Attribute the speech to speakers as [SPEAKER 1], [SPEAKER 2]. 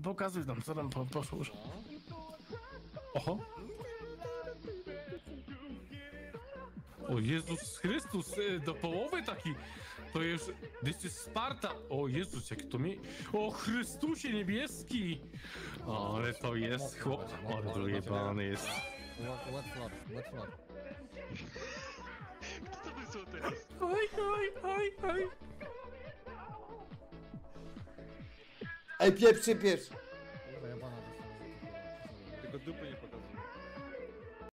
[SPEAKER 1] pokazuj nam, co tam po, poszło już. Oho. O Jezus Chrystus, y, do połowy taki. To jest, this is Sparta. O Jezus, jak to mi... O Chrystusie niebieski. O, ale to jest chłop... Ale to jebany jest.
[SPEAKER 2] What, what floor? What floor?
[SPEAKER 3] Kto to wysłał teraz?
[SPEAKER 1] Oj, oj, oj,
[SPEAKER 4] Ej, pieprzy, pieprzy. Dobra, ja bana. Tylko dupy nie pokazuję.